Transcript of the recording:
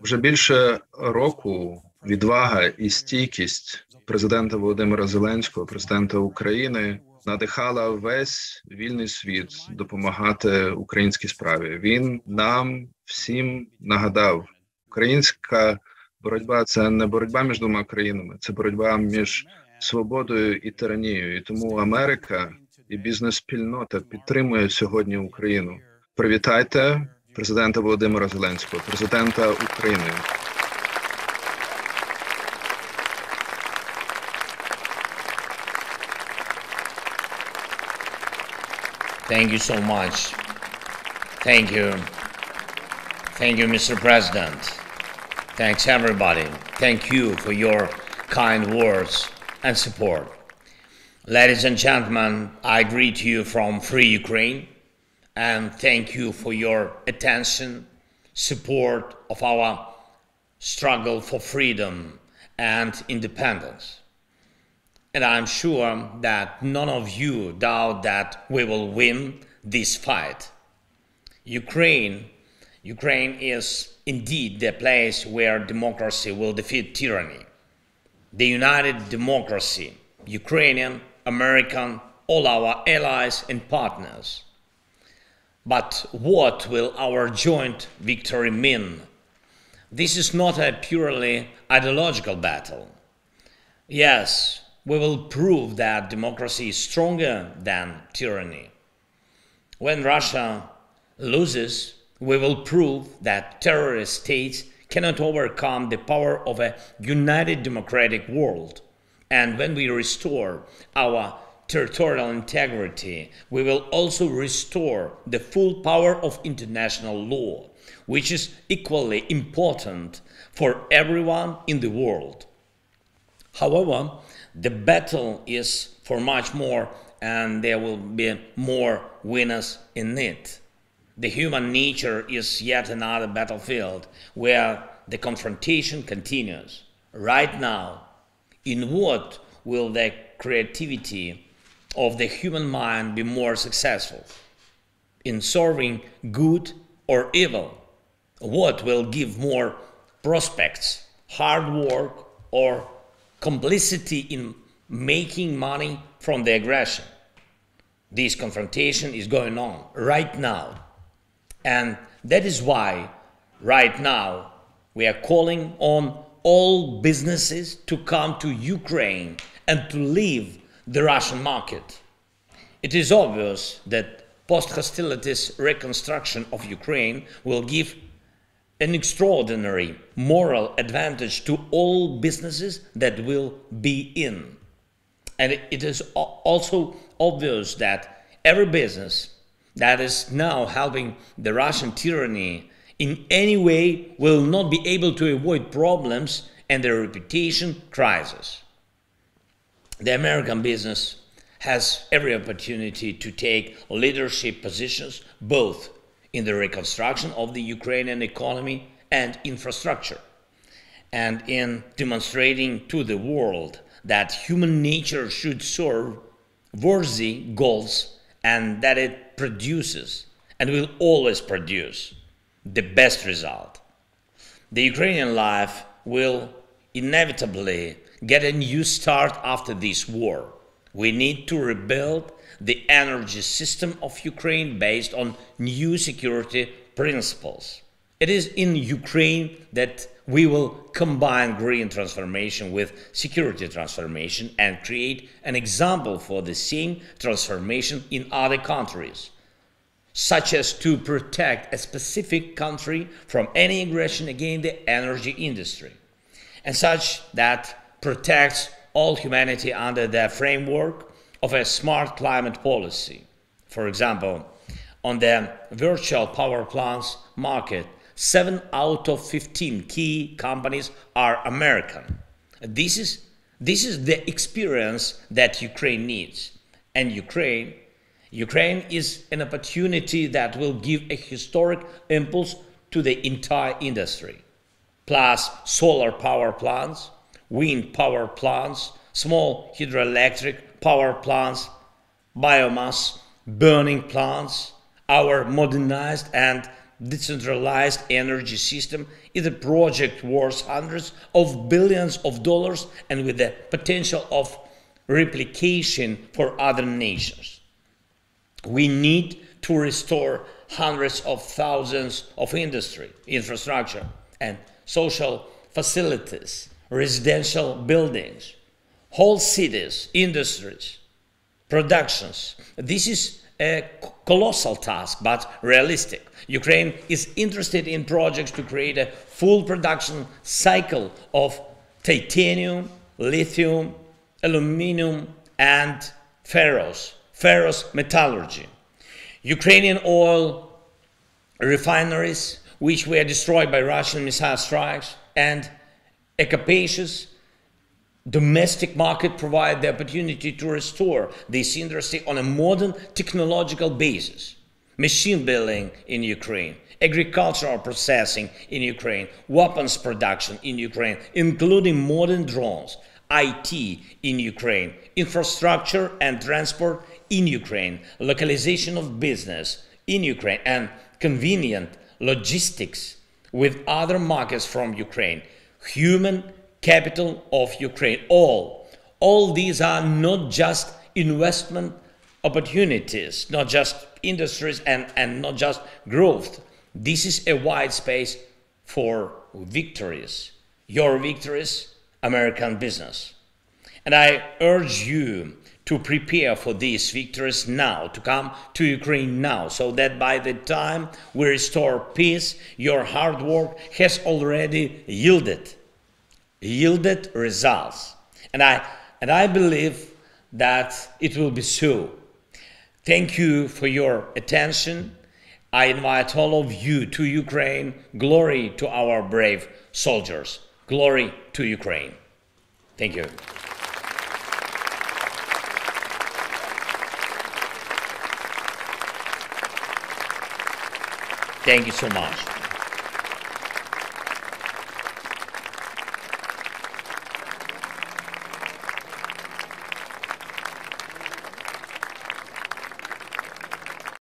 Вже більше року відвага і стійкість президента Володимира Зеленського, президента України, надихала весь вільний світ допомагати українській справі. Він нам всім нагадав, українська боротьба це не боротьба між двома країнами, це боротьба між свободою і тиранією. І тому Америка і бізнес-спільнота підтримує сьогодні Україну. Привітайте президента Володимира Зеленського, президента України. Thank you so much. Thank you. Thank you, Mr. President. Thanks, everybody. Thank you for your kind words and support. Ladies and gentlemen, I greet you from Free Ukraine and thank you for your attention, support of our struggle for freedom and independence. And I'm sure that none of you doubt that we will win this fight. Ukraine, Ukraine is indeed the place where democracy will defeat tyranny. The united democracy, Ukrainian, American, all our allies and partners. But what will our joint victory mean? This is not a purely ideological battle. Yes, we will prove that democracy is stronger than tyranny. When Russia loses, we will prove that terrorist states cannot overcome the power of a united democratic world. And when we restore our territorial integrity, we will also restore the full power of international law, which is equally important for everyone in the world. However, the battle is for much more, and there will be more winners in it. The human nature is yet another battlefield where the confrontation continues. Right now, in what will the creativity of the human mind be more successful? In serving good or evil? What will give more prospects? Hard work or complicity in making money from the aggression? This confrontation is going on right now. And that is why, right now, we are calling on all businesses to come to Ukraine and to leave the Russian market. It is obvious that post hostilities reconstruction of Ukraine will give an extraordinary moral advantage to all businesses that will be in. And it is also obvious that every business that is now helping the Russian tyranny in any way will not be able to avoid problems and their reputation crisis. The American business has every opportunity to take leadership positions both in the reconstruction of the Ukrainian economy and infrastructure, and in demonstrating to the world that human nature should serve worthy goals and that it produces and will always produce the best result. The Ukrainian life will inevitably get a new start after this war. We need to rebuild the energy system of Ukraine based on new security principles. It is in Ukraine that we will combine green transformation with security transformation and create an example for the same transformation in other countries, such as to protect a specific country from any aggression against the energy industry, and such that protects all humanity under the framework of a smart climate policy. For example, on the virtual power plants market, 7 out of 15 key companies are American. This is, this is the experience that Ukraine needs. And Ukraine, Ukraine is an opportunity that will give a historic impulse to the entire industry. Plus solar power plants, wind power plants, small hydroelectric power plants, biomass burning plants, our modernized and decentralized energy system is a project worth hundreds of billions of dollars and with the potential of replication for other nations. We need to restore hundreds of thousands of industry, infrastructure, and social facilities, residential buildings, whole cities, industries, productions. This is a colossal task, but realistic. Ukraine is interested in projects to create a full production cycle of titanium, lithium, aluminum, and ferrous, ferrous metallurgy. Ukrainian oil refineries, which were destroyed by Russian missile strikes, and a capacious domestic market provide the opportunity to restore this industry on a modern technological basis. Machine building in Ukraine, agricultural processing in Ukraine, weapons production in Ukraine, including modern drones, IT in Ukraine, infrastructure and transport in Ukraine, localization of business in Ukraine, and convenient logistics with other markets from Ukraine, human capital of Ukraine. All, all these are not just investment opportunities, not just industries and, and not just growth. This is a wide space for victories. Your victories, American business. And I urge you to prepare for these victories now, to come to Ukraine now, so that by the time we restore peace, your hard work has already yielded yielded results. And I, and I believe that it will be so. Thank you for your attention. I invite all of you to Ukraine. Glory to our brave soldiers. Glory to Ukraine. Thank you. Thank you so much.